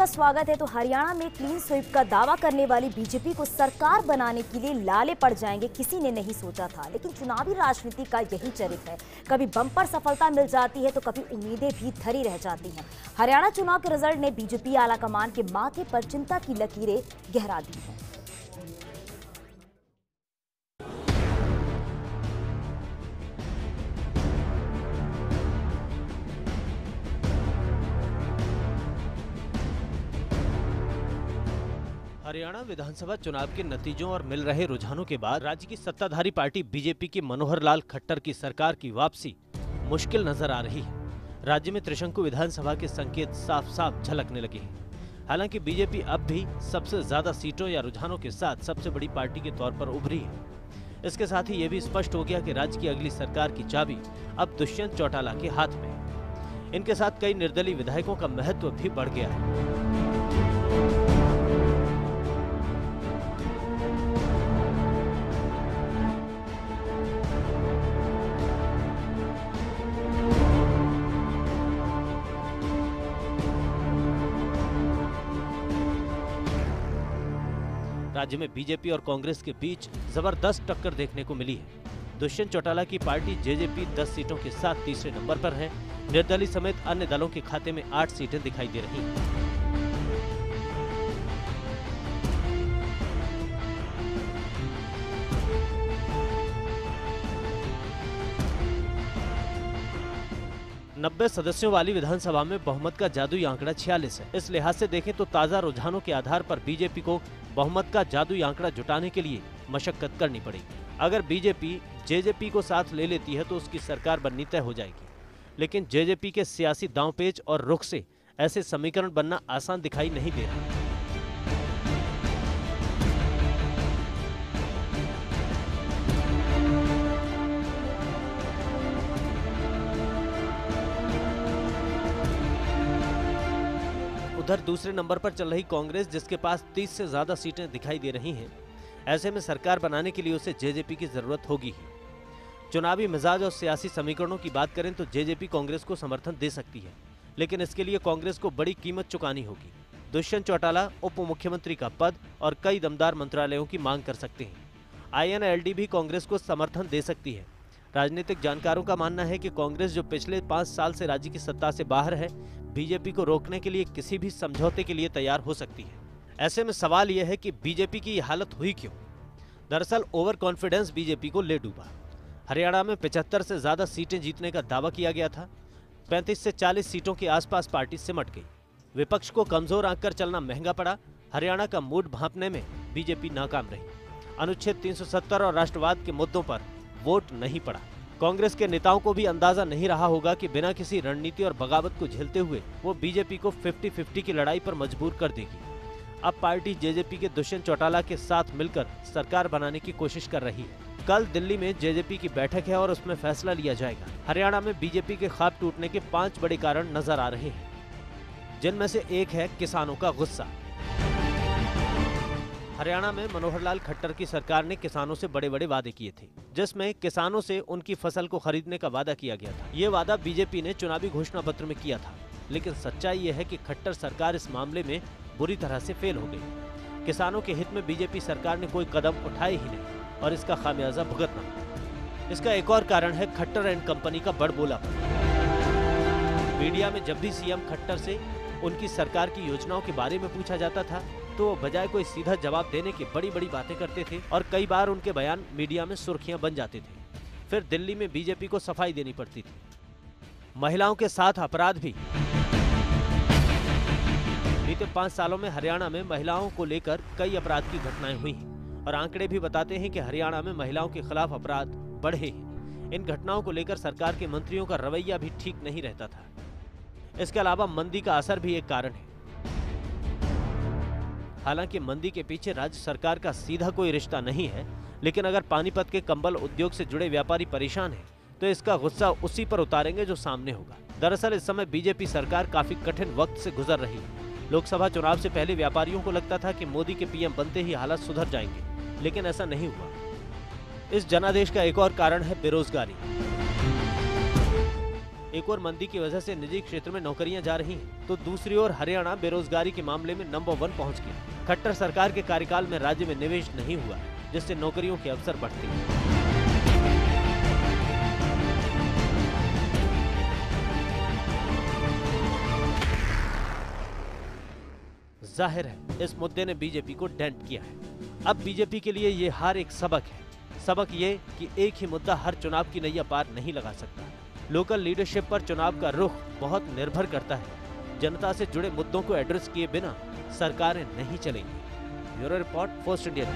का स्वागत है तो हरियाणा में क्लीन स्वीप का दावा करने वाली बीजेपी को सरकार बनाने के लिए लाले पड़ जाएँगे। किसी ने नहीं सोचा था, लेकिन चुनावी राजनीति का यही चरित्र है। कभी बम्पर सफलता मिल जाती है तो कभी उम्मीदें भी धरी रह जाती हैं। हरियाणा चुनाव के रिज़ल्ट ने बीजेपी आलाकमान के माथे पर चिंता की लकीरें गहरा दी हैं। हरियाणा विधानसभा चुनाव के नतीजों और मिल रहे रुझानों के बाद राज्य की सत्ताधारी पार्टी बीजेपी की मनोहर लाल खट्टर की सरकार की वापसी मुश्किल नज़र आ रही है। राज्य में त्रिशंकु विधानसभा के संकेत साफ़ साफ़ झलकने लगे हैं। हालाँकि बीजेपी अब भी सबसे ज़्यादा सीटों या रुझानों के साथ सबसे बड़ी पार्टी के तौर पर उभरी है। इसके साथ ही ये भी स्पष्ट हो गया कि राज्य की अगली सरकार की चाबी अब दुष्यंत चौटाला के हाथ में इनके साथ कई निर्दलीय विधायकों का महत्व भी बढ़ गया है। राज्य में बीजेपी और कांग्रेस के बीच ज़बरदस्त टक्कर देखने को मिली है। दुष्यंत चौटाला की पार्टी जेजेपी 10 सीटों के साथ तीसरे नंबर पर है। निर्दलीय समेत अन्य दलों के खाते में आठ सीटें दिखाई दे रही हैं। नब्बे सदस्यों वाली विधानसभा में बहुमत का जादुई आंकड़ा छियालीस है। इस लिहाज से देखें तो ताज़ा रुझानों के आधार पर बीजेपी को बहुमत का जादुई आंकड़ा जुटाने के लिए मशक्कत करनी पड़ेगी। अगर बीजेपी जेजेपी को साथ ले लेती है तो उसकी सरकार बननी तय हो जाएगी। लेकिन जेजेपी के सियासी दांवपेच और रुख से ऐसे समीकरण बनना आसान दिखाई नहीं दे रहा। उधर दूसरे नंबर पर चल रही कांग्रेस, जिसके पास 30 से ज़्यादा सीटें दिखाई दे रही हैं, ऐसे में सरकार बनाने के लिए उसे जेजेपी की ज़रूरत होगी ही। चुनावी मिजाज और सियासी समीकरणों की बात करें तो जेजेपी कांग्रेस को समर्थन दे सकती है, लेकिन इसके लिए कांग्रेस को बड़ी कीमत चुकानी होगी। दुष्यंत चौटाला उप मुख्यमंत्री का पद और कई दमदार मंत्रालयों की मांग कर सकते हैं। आईएनएलडी भी कांग्रेस को समर्थन दे सकती है। राजनीतिक जानकारों का मानना है कि कांग्रेस जो पिछले पाँच साल से राज्य की सत्ता से बाहर है, बीजेपी को रोकने के लिए किसी भी समझौते के लिए तैयार हो सकती है। ऐसे में सवाल यह है कि बीजेपी की हालत हुई क्यों? दरअसल ओवर कॉन्फिडेंस बीजेपी को ले डूबा। हरियाणा में 75 से ज़्यादा सीटें जीतने का दावा किया गया था 35 से 40 सीटों के आसपास पार्टी सिमट गई। विपक्ष को कमज़ोर आंककर चलना महँगा पड़ा, हरियाणा का मूड भांपने में बीजेपी नाकाम रही। अनुच्छेद 370 और राष्ट्रवाद के मुद्दों पर वोट नहीं पड़ा। कांग्रेस के नेताओं को भी अंदाज़ा नहीं रहा होगा कि बिना किसी रणनीति और बगावत को झेलते हुए वो बीजेपी को 50-50 की लड़ाई पर मजबूर कर देगी। अब पार्टी जेजेपी के दुष्यंत चौटाला के साथ मिलकर सरकार बनाने की कोशिश कर रही है। कल दिल्ली में जेजेपी की बैठक है और उसमें फैसला लिया जाएगा। हरियाणा में बीजेपी के खाब टूटने के पाँच बड़े कारण नज़र आ रहे हैं, जिनमें से एक है किसानों का गुस्सा। हरियाणा में मनोहर लाल खट्टर की सरकार ने किसानों से बड़े बड़े वादे किए थे, जिसमें किसानों से उनकी फ़सल को खरीदने का वादा किया गया था। ये वादा बीजेपी ने चुनावी घोषणा पत्र में किया था, लेकिन सच्चाई ये है कि खट्टर सरकार इस मामले में बुरी तरह से फेल हो गई। किसानों के हित में बीजेपी सरकार ने कोई कदम उठाए ही नहीं, और इसका खामियाजा भुगतना। इसका एक और कारण है खट्टर एंड कंपनी का बड़बोलापन। मीडिया में जब भी सीएम खट्टर से उनकी सरकार की योजनाओं के बारे में पूछा जाता था तो बजाय कोई सीधा जवाब देने की बड़ी बड़ी बातें करते थे और कई बार उनके बयान मीडिया में सुर्खियाँ बन जाते थे। फिर दिल्ली में बीजेपी को सफ़ाई देनी पड़ती थी। महिलाओं के साथ अपराध भी। बीते पाँच सालों में हरियाणा में महिलाओं को लेकर कई अपराध की घटनाएँ हुई हैं और आंकड़े भी बताते हैं कि हरियाणा में महिलाओं के खिलाफ अपराध बढ़े हैं। इन घटनाओं को लेकर सरकार के मंत्रियों का रवैया भी ठीक नहीं रहता था। इसके अलावा मंदी का असर भी एक कारण है। हालाँकि मंदी के पीछे राज्य सरकार का सीधा कोई रिश्ता नहीं है लेकिन अगर पानीपत के कंबल उद्योग से जुड़े व्यापारी परेशान हैं, तो इसका गुस्सा उसी पर उतारेंगे जो सामने होगा। दरअसल इस समय बीजेपी सरकार काफ़ी कठिन वक्त से गुजर रही है। लोकसभा चुनाव से पहले व्यापारियों को लगता था कि मोदी के पीएम बनते ही हालात सुधर जाएँगे लेकिन ऐसा नहीं हुआ। इस जनादेश का एक और कारण है बेरोजगारी। एक और मंदी की वजह से निजी क्षेत्र में नौकरियाँ जा रही हैं, तो दूसरी ओर हरियाणा बेरोजगारी के मामले में नंबर वन पहुँच गया। खट्टर सरकार के कार्यकाल में राज्य में निवेश नहीं हुआ जिससे नौकरियों के अवसर बढ़ते हैं। ज़ाहिर है इस मुद्दे ने बीजेपी को डेंट किया है। अब बीजेपी के लिए ये हार एक सबक है। सबक ये कि एक ही मुद्दा हर चुनाव की नैया पार नहीं लगा सकता। लोकल लीडरशिप पर चुनाव का रुख बहुत निर्भर करता है। जनता से जुड़े मुद्दों को एड्रेस किए बिना सरकारें नहीं चलेंगी। Bureau report, post India